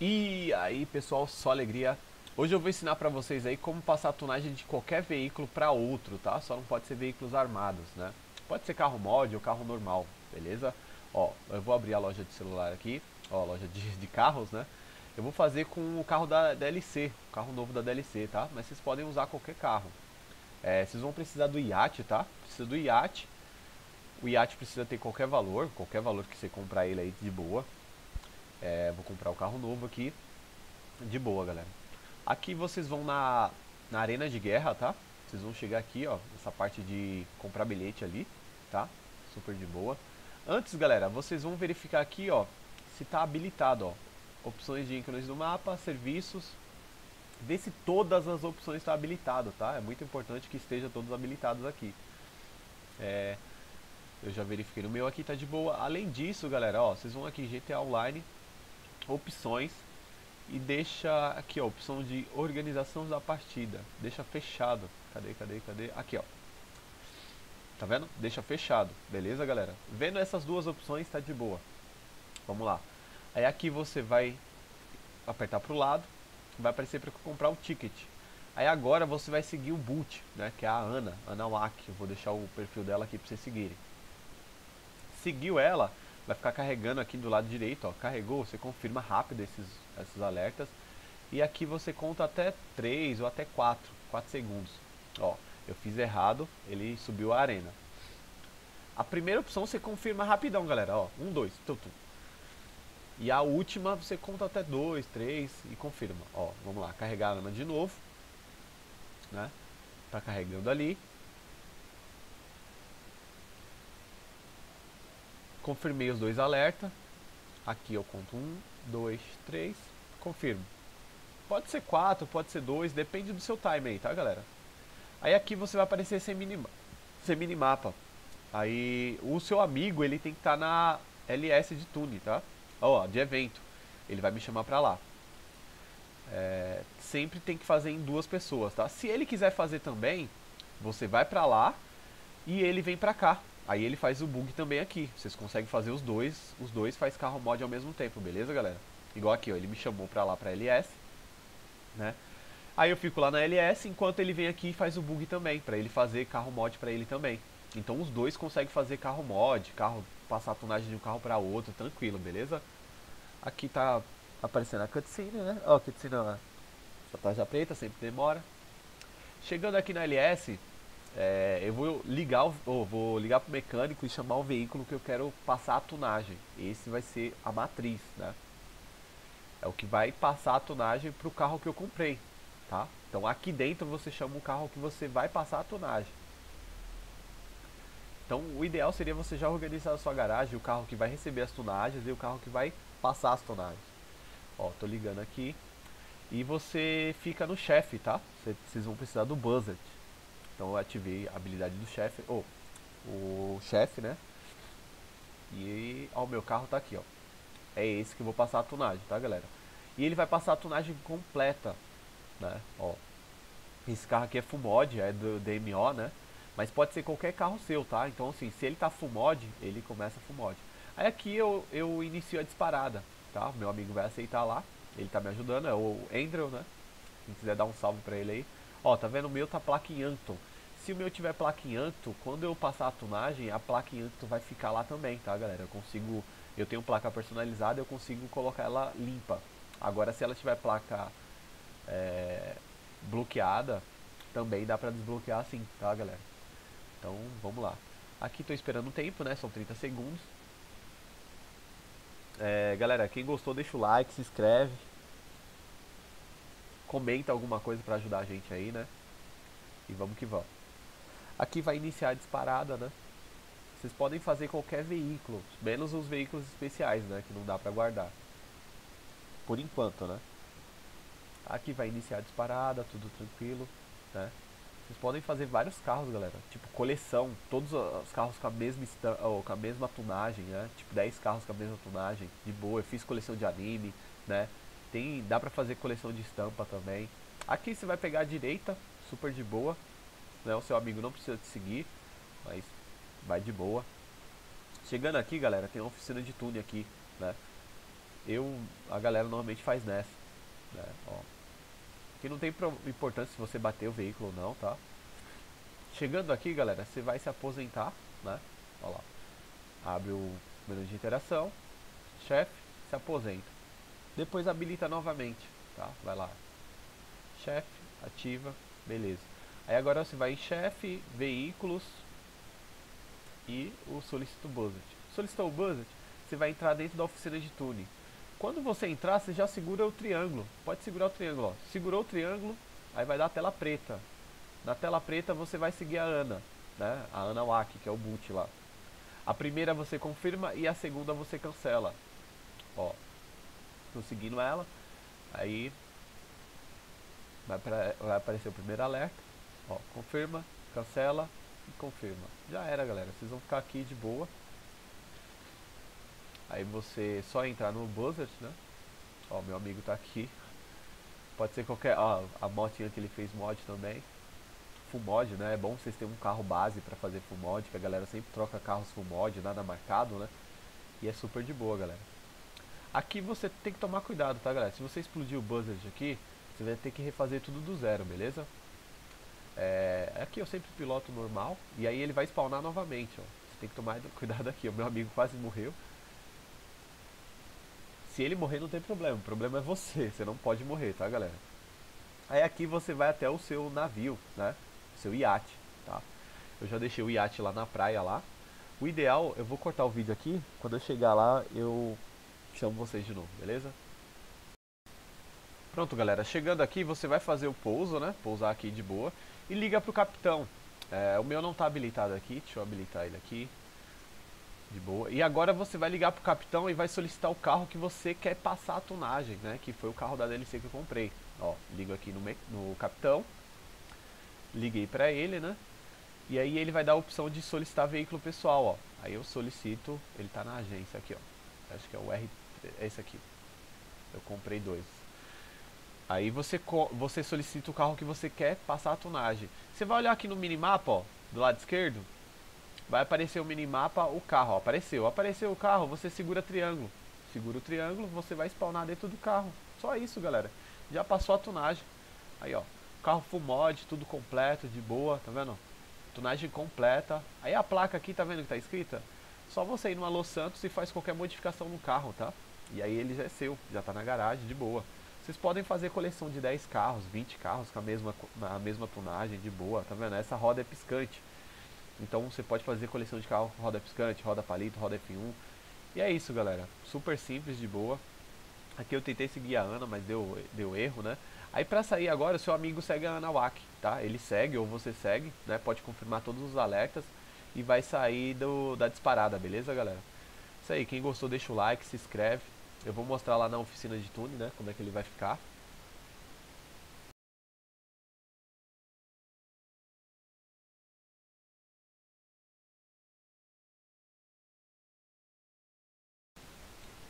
E aí pessoal, só alegria. Hoje eu vou ensinar pra vocês aí como passar a tunagem de qualquer veículo para outro, tá? Só não pode ser veículos armados, né? Pode ser carro mod ou carro normal, beleza? Ó, eu vou abrir a loja de celular aqui, ó, loja de, de carros, né? Eu vou fazer com o carro da DLC, o carro novo da DLC, tá? Mas vocês podem usar qualquer carro. É, vocês vão precisar do iate, tá? Precisa do iate. O iate precisa ter qualquer valor, qualquer valor que você comprar ele aí de boa. É, vou comprar o carro novo aqui. De boa, galera. Aqui vocês vão na, na arena de guerra, tá? Vocês vão chegar aqui, ó, essa parte de comprar bilhete ali, tá? Super de boa. Antes, galera, vocês vão verificar aqui, ó, se tá habilitado, ó. Opções de ícones do mapa, serviços. Vê se todas as opções estão habilitadas, tá? É muito importante que estejam todos habilitados aqui. É, eu já verifiquei no meu aqui, tá de boa. Além disso, galera, ó, vocês vão aqui em GTA Online, opções e deixa aqui ó, opção de organização da partida. Deixa fechado. Cadê, cadê, cadê? Aqui ó. Tá vendo? Deixa fechado. Beleza, galera? Vendo essas duas opções, tá de boa. Vamos lá. Aí aqui você vai apertar pro lado, vai aparecer para comprar o ticket. Aí agora você vai seguir o boot, né, que é a Ana, Ana Wack. Eu vou deixar o perfil dela aqui para vocês seguirem. Seguiu ela, vai ficar carregando aqui do lado direito, ó, carregou, você confirma rápido esses, esses alertas. E aqui você conta até 3 ou até 4, 4 segundos. Ó, eu fiz errado, ele subiu a arena. A primeira opção você confirma rapidão, galera, ó, 1, 2, tum, tum. E a última você conta até 2, 3 e confirma. Ó, vamos lá, carregar a arena de novo. Né? Tá carregando ali. Confirmei os dois alertas. Aqui eu conto um, dois, três, confirmo. Pode ser quatro, pode ser dois, depende do seu time aí, tá galera? Aí aqui você vai aparecer sem, minima, sem minimapa. Aí o seu amigo ele tem que estar tá na LS de Tune, tá? Ó, de evento. Ele vai me chamar pra lá. É, sempre tem que fazer em duas pessoas, tá? Se ele quiser fazer também, você vai pra lá e ele vem pra cá. Aí ele faz o bug também aqui. Vocês conseguem fazer os dois, os dois faz carro mod ao mesmo tempo, beleza, galera? Igual aqui, ó, ele me chamou pra lá pra LS, né? Aí eu fico lá na LS enquanto ele vem aqui e faz o bug também, pra ele fazer carro mod pra ele também. Então os dois conseguem fazer carro mod, carro passar a tunagem de um carro para outro, tranquilo, beleza? Aqui tá aparecendo a cutscene, né? Ó, a cutscene, ó, essa tarja preta, sempre demora. Chegando aqui na LS, é, eu vou ligar, o, vou ligar pro mecânico e chamar o veículo que eu quero passar a tunagem. Esse vai ser a matriz, né? É o que vai passar a tunagem pro carro que eu comprei, tá? Então aqui dentro você chama o carro que você vai passar a tunagem. Então o ideal seria você já organizar a sua garagem, o carro que vai receber as tunagens e o carro que vai passar as tunagens. Ó, tô ligando aqui. E você fica no chefe, tá? Vocês vão precisar do buzzard. Então eu ativei a habilidade do chefe, ou o chefe, né? E ó, o meu carro tá aqui, ó. É esse que eu vou passar a tunagem, tá, galera? E ele vai passar a tunagem completa, né? Ó. Esse carro aqui é full mod, é do DMO, né? Mas pode ser qualquer carro seu, tá? Então assim, se ele tá full mod, ele começa full mod. Aí aqui eu, eu inicio a disparada, tá? Meu amigo vai aceitar lá, ele tá me ajudando, é o Andrew, né? Quem quiser dar um salve pra ele aí. Ó, tá vendo? O meu tá placa em Anton. Se o meu tiver placa em Anto, quando eu passar a tunagem, a placa em Anto vai ficar lá também, tá galera? Eu consigo, eu tenho placa personalizada, eu consigo colocar ela limpa. Agora se ela tiver placa é, bloqueada, também dá pra desbloquear assim, tá galera? Então vamos lá. Aqui tô esperando um tempo, né? São 30 segundos. É, galera, quem gostou deixa o like, se inscreve. Comenta alguma coisa pra ajudar a gente aí, né? E vamos que vamos. Aqui vai iniciar a disparada, né? Vocês podem fazer qualquer veículo, menos os veículos especiais, né? Que não dá pra guardar. Por enquanto, né? Aqui vai iniciar a disparada, tudo tranquilo, né? Vocês podem fazer vários carros, galera. Tipo, coleção. Todos os carros com a mesma, ou, com a mesma tunagem, né? Tipo, 10 carros com a mesma tunagem. De boa. Eu fiz coleção de anime, né? Tem, dá pra fazer coleção de estampa também. Aqui você vai pegar a direita, super de boa né? O seu amigo não precisa te seguir, mas vai de boa. Chegando aqui, galera, tem uma oficina de tune aqui, né? eu, a galera normalmente faz nessa, né? Ó. Que não tem importância se você bater o veículo ou não, tá? Chegando aqui, galera, você vai se aposentar, né? Ó lá. Abre o menu de interação, chefe, se aposenta. Depois habilita novamente, tá? Vai lá. Chefe, ativa, beleza. Aí agora você vai em chefe, veículos e o solicito budget. Solicitou o budget, você vai entrar dentro da oficina de tuning. Quando você entrar, você já segura o triângulo. Pode segurar o triângulo, ó. Segurou o triângulo, aí vai dar a tela preta. Na tela preta você vai seguir a Ana, né? A Ana Wack, que é o boot lá. A primeira você confirma e a segunda você cancela. Ó, tô seguindo ela. Aí vai, pra, vai aparecer o primeiro alerta. Ó, confirma, cancela e confirma. Já era, galera. Vocês vão ficar aqui de boa. Aí você só entrar no Buzzard, né? Ó, meu amigo tá aqui. Pode ser qualquer. Ó, a motinha que ele fez mod também. Full mod, né? É bom vocês terem um carro base para fazer full mod, que a galera sempre troca carros full mod, nada marcado, né? E é super de boa, galera. Aqui você tem que tomar cuidado, tá, galera? Se você explodir o Buzzard aqui, você vai ter que refazer tudo do zero, beleza? É, aqui eu sempre piloto normal, e aí ele vai spawnar novamente, ó. Você tem que tomar cuidado aqui, o meu amigo quase morreu. Se ele morrer não tem problema, o problema é você, você não pode morrer, tá galera? Aí aqui você vai até o seu navio, né? Seu iate, tá? Eu já deixei o iate lá na praia lá. O ideal, eu vou cortar o vídeo aqui, quando eu chegar lá eu chamo vocês de novo, beleza? Pronto galera, chegando aqui você vai fazer o pouso, né? Pousar aqui de boa e liga pro capitão. É, o meu não está habilitado aqui, deixa eu habilitar ele aqui. De boa. E agora você vai ligar pro capitão e vai solicitar o carro que você quer passar a tunagem, né? Que foi o carro da DLC que eu comprei. Ó, ligo aqui no, no capitão. Liguei pra ele, né? E aí ele vai dar a opção de solicitar veículo pessoal, ó. Aí eu solicito, ele tá na agência aqui, ó. Acho que é o R, é esse aqui. Eu comprei dois. Aí você, você solicita o carro que você quer passar a tunagem. Você vai olhar aqui no minimapa, ó, do lado esquerdo, vai aparecer o minimapa, o carro, ó, apareceu. Apareceu o carro, você segura triângulo. Segura o triângulo, você vai spawnar dentro do carro. Só isso, galera. Já passou a tunagem. Aí, ó, carro full mod, tudo completo, de boa, tá vendo? Tunagem completa. Aí a placa aqui, tá vendo que tá escrita? Só você ir no Alô Santos e faz qualquer modificação no carro, tá? E aí ele já é seu, já tá na garagem, de boa. Vocês podem fazer coleção de 10 carros, 20 carros com a mesma, a mesma tunagem, de boa, tá vendo? Essa roda é piscante. Então você pode fazer coleção de carro roda piscante, roda palito, roda F1. E é isso, galera. Super simples, de boa. Aqui eu tentei seguir a Ana, mas deu, deu erro, né? Aí pra sair agora, o seu amigo segue a Ana Wack, tá? Ele segue ou você segue, né? Pode confirmar todos os alertas e vai sair do, da disparada, beleza, galera? Isso aí, quem gostou deixa o like, se inscreve. Eu vou mostrar lá na oficina de tune, né? Como é que ele vai ficar.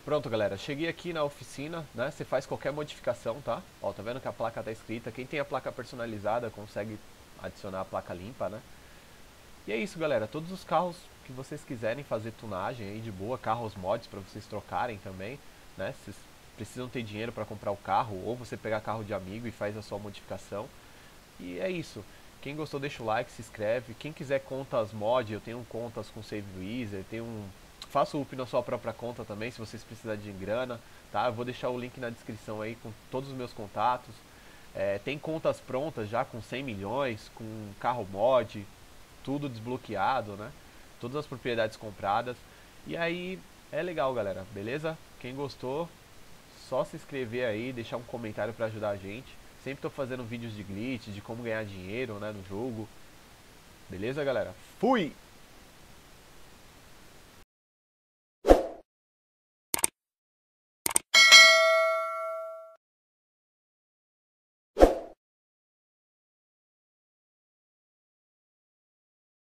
Pronto, galera, cheguei aqui na oficina, né? Você faz qualquer modificação, tá? Ó, tá vendo que a placa tá escrita. Quem tem a placa personalizada consegue adicionar a placa limpa, né? E é isso, galera. Todos os carros que vocês quiserem fazer tunagem aí de boa, carros mods para vocês trocarem também, né? Vocês precisam ter dinheiro para comprar o carro ou você pegar carro de amigo e faz a sua modificação. E é isso. Quem gostou deixa o like, se inscreve. Quem quiser contas mod, eu tenho contas com Save Wizard, tenho um Faça o UP na sua própria conta também, se vocês precisarem de grana, tá? Eu vou deixar o link na descrição aí com todos os meus contatos. É, tem contas prontas já com 100 milhões, com carro mod, tudo desbloqueado, né? Todas as propriedades compradas. E aí é legal, galera, beleza? Quem gostou, só se inscrever aí, deixar um comentário para ajudar a gente. Sempre estou fazendo vídeos de glitch, de como ganhar dinheiro, né, no jogo. Beleza, galera? Fui!